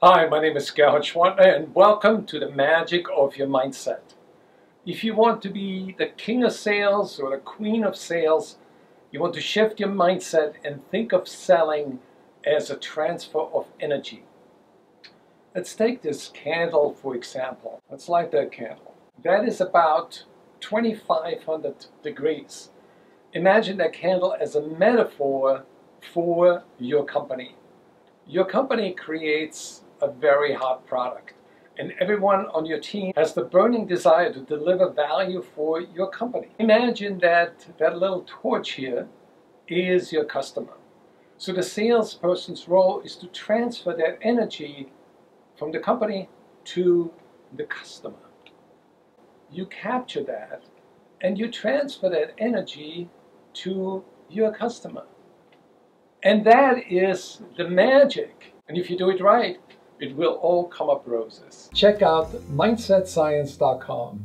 Hi, my name is Gerhard Schwantner and welcome to the magic of your mindset. If you want to be the king of sales or the queen of sales, you want to shift your mindset and think of selling as a transfer of energy. Let's take this candle for example. Let's light that candle. That is about 2500 degrees. Imagine that candle as a metaphor for your company. Your company creates a very hot product and everyone on your team has the burning desire to deliver value for your company. Imagine that that little torch here is your customer. So the salesperson's role is to transfer that energy from the company to the customer. You capture that and you transfer that energy to your customer. And that is the magic. And if you do it right, it will all come up roses. Check out mindsetscience.com.